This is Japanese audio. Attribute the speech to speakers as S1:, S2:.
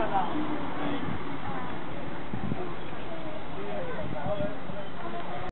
S1: はい。